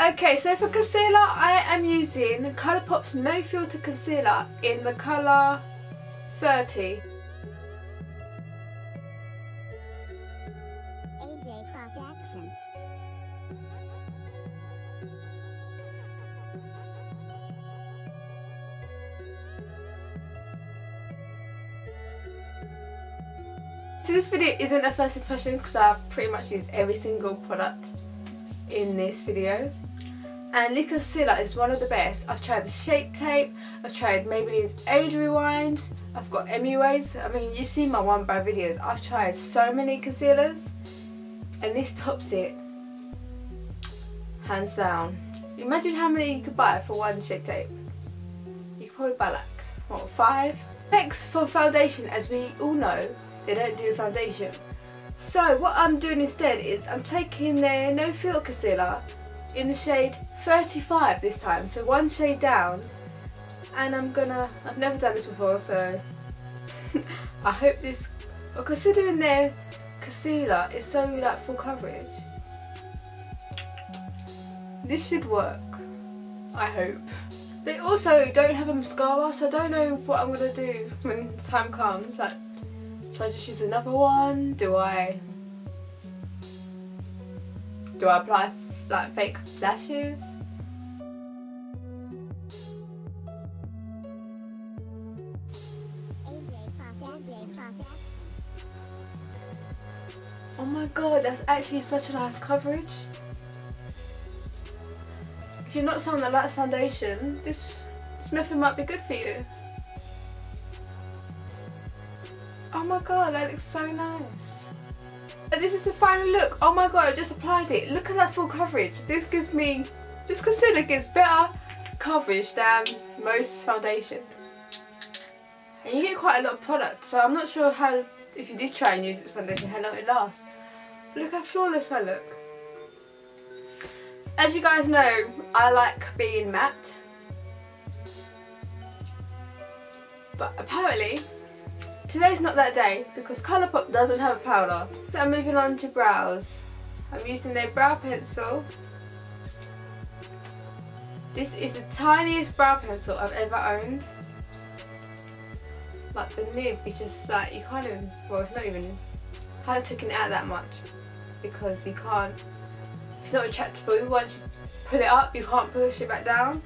Okay, so for concealer, I am using Colourpop's No Filter Concealer in the colour 30. AJ Pop Action. So this video isn't a first impression because I've pretty much used every single product in this video and Liquor Concealer is one of the best. I've tried the Shape Tape, I've tried Maybelline's Age Rewind, I've got MUA's, I mean you've seen my one by videos, I've tried so many concealers and this tops it, hands down. Imagine how many you could buy for one Shape Tape. You could probably buy like, what, five? Next for foundation, as we all know, they don't do foundation. So what I'm doing instead is I'm taking their No Filter Concealer in the shade 35 this time, so one shade down. And I'm gonna, I've never done this before, so I hope this, well, considering their concealer is so like full coverage, this should work, I hope. They also don't have a mascara, so I don't know what I'm gonna do when time comes. Like, should I just use another one? Do I, do I apply like fake lashes? Oh my god, that's actually such a nice coverage. If you're not someone that likes foundation, this, this method might be good for you. Oh my god, that looks so nice. And This is the final look. Oh my god, I just applied it. Look at that full coverage. This gives me, this concealer gives better coverage than most foundations. And you get quite a lot of product, so I'm not sure how, if you did try and use this foundation, how long it lasts. But look how flawless I look. As you guys know, I like being matte. But apparently, today's not that day because Colourpop doesn't have a powder. So I'm moving on to brows. I'm using their brow pencil. This is the tiniest brow pencil I've ever owned. Like the nib is just like, you can't even, well it's not even, I haven't taken it out that much because you can't, it's not retractable. Once you pull it up, you can't push it back down.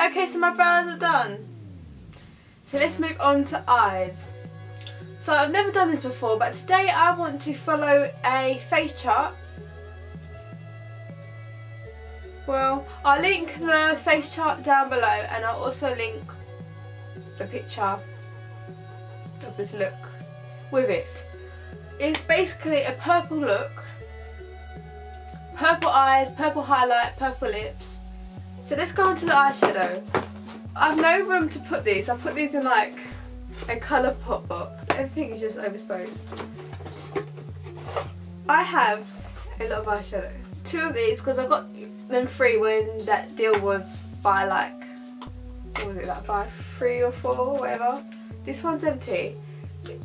Okay, so my brows are done. So let's move on to eyes. So I've never done this before, but today I want to follow a face chart. Well, I'll link the face chart down below and I'll also link the picture of this look with it. It's basically a purple look, purple eyes, purple highlight, purple lips. So let's go on to the eyeshadow. I've no room to put these. I put these in like a Colourpop box. Everything is just overexposed. I have a lot of eyeshadow. Two of these because I got them free when that deal was by like, what was it, like by three or four, or whatever. This one's empty.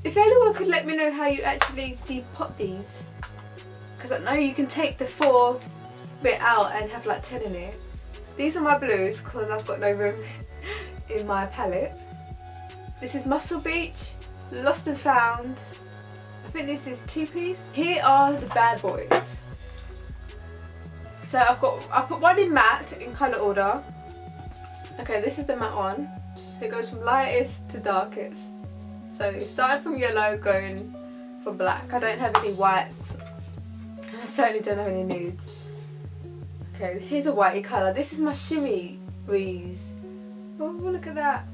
If anyone could let me know how you actually depot these. Because I know you can take the four bit out and have like 10 in it. These are my blues because I've got no room in my palette. This is Muscle Beach, Lost and Found. I think this is two piece. Here are the bad boys. So I've got, I put one in matte in colour order. Okay, this is the matte one. It goes from lightest to darkest. So starting from yellow, going for black. I don't have any whites. I certainly don't have any nudes. Okay, here's a whitey colour. This is my shimmy breeze. Oh, look at that.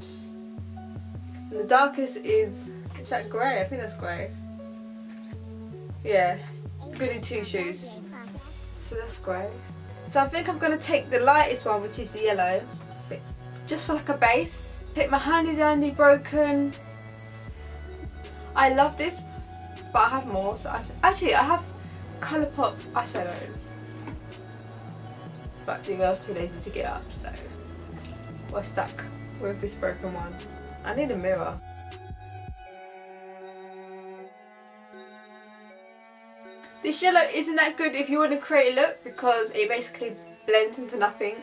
And the darkest is, is that grey? I think that's grey. Yeah, good in two shoes. So that's grey. So I think I'm going to take the lightest one, which is the yellow, just for like a base. Take my handy dandy broken. I love this, but I have more. So I, actually, I have Colourpop eyeshadows. But the girl's too lazy to get up, so we're stuck with this broken one. I need a mirror. This yellow isn't that good if you want to create a look because it basically blends into nothing.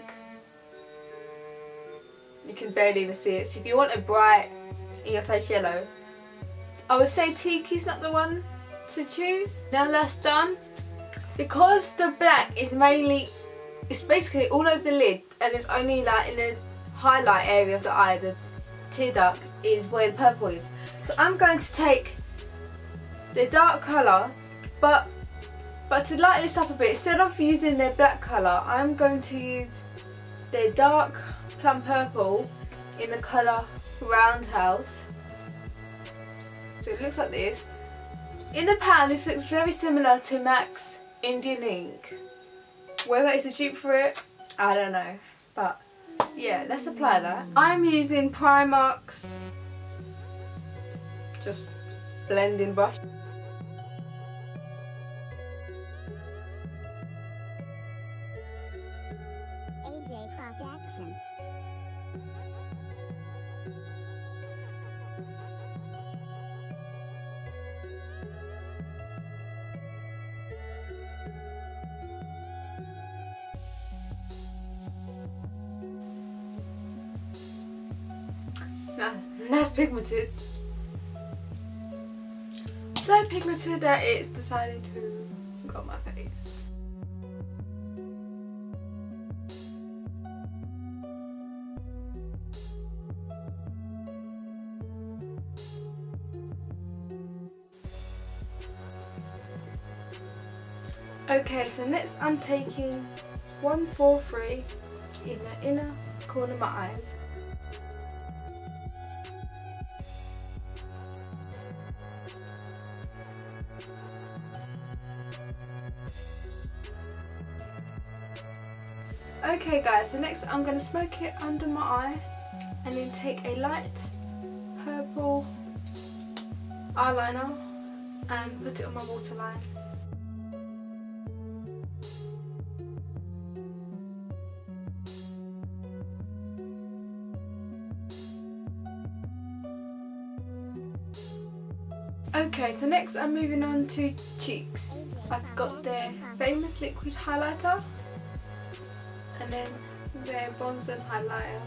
You can barely even see it. So if you want a bright in your face yellow, I would say Tiki's not the one to choose. Now that's done, because the black is mainly, it's basically all over the lid and it's only like in the highlight area of the eye, the tear duct is where the purple is. So I'm going to take the dark colour, but but to lighten this up a bit, instead of using their black colour, I'm going to use their dark plum purple in the colour Roundhouse. So it looks like this. In the pan, this looks very similar to MAC's Indian ink. Whether it's a dupe for it, I don't know. But yeah, let's apply that. I'm using Primark's just blending brush. Pigmented. So pigmented that it's decided to go on my face. Okay, so next I'm taking 143 in the inner corner of my eye. Okay guys, so next I'm going to smoke it under my eye and then take a light purple eyeliner and put it on my waterline. Okay, so next I'm moving on to cheeks. I've got the famous liquid highlighter and then the bronzer highlighter.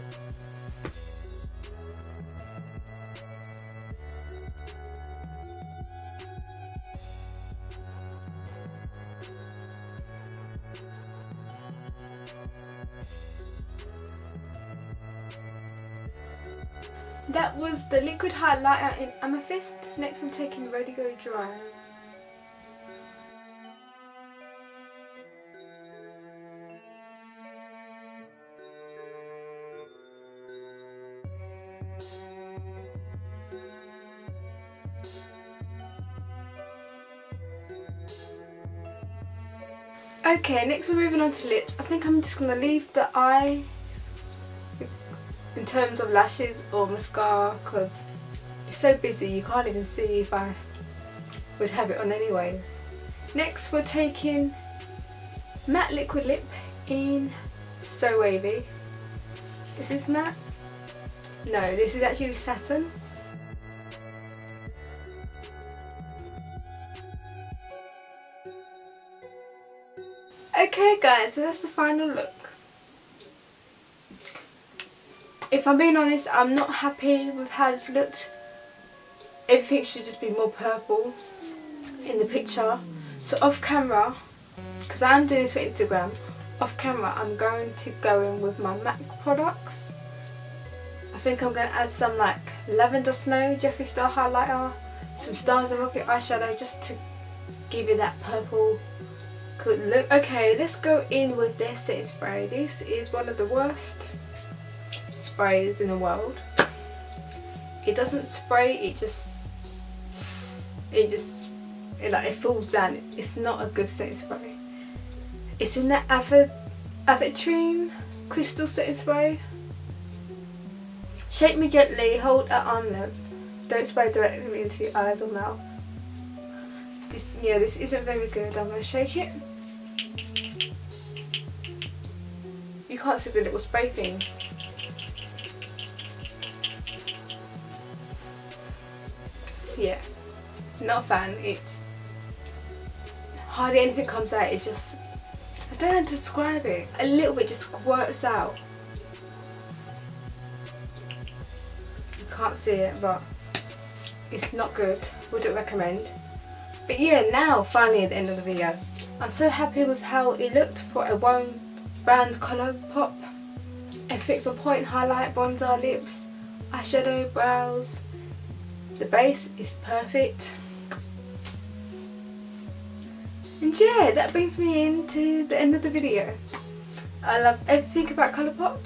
That was the liquid highlighter in Amethyst. Next I'm taking Rodeo Drive. Okay, next we're moving on to lips. I think I'm just going to leave the eyes in terms of lashes or mascara because it's so busy you can't even see if I would have it on anyway. Next we're taking matte liquid lip in So Wavy. Is this matte? No, this is actually satin. Okay guys, so that's the final look. If I'm being honest, I'm not happy with how it's looked. Everything should just be more purple in the picture. So off camera, because I'm doing this for Instagram, off camera I'm going to go in with my MAC products. I think I'm going to add some like Lavender Snow Jeffree Star highlighter, some Stars and Rocket eyeshadow just to give you that purple good look. Okay, let's go in with this setting spray. This is one of the worst sprays in the world. It doesn't spray, it just, it just, it, like, it falls down. It's not a good setting spray. It's in the Avitrine Crystal Setting Spray. Shake me gently, hold at arm length. Don't spray directly into your eyes or mouth. This, yeah, this isn't very good. I'm going to shake it. Can't see the little spray thing. Yeah, not a fan. It's hardly anything comes out. It just, I don't know how to describe it. A little bit just squirts out. You can't see it, but it's not good. Wouldn't recommend. But yeah, now finally at the end of the video. I'm so happy with how it looked for a one brand colour pop. It fixed a point highlight, bronzer, lips, eyeshadow, brows, the base is perfect. And yeah, that brings me into the end of the video. I love everything about Colourpop.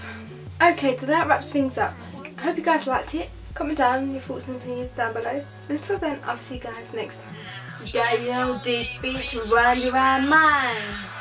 Okay, so that wraps things up. I hope you guys liked it. Comment down your thoughts and opinions down below. Until then, I'll see you guys next time. Yeah, yo, deep beats run around mine.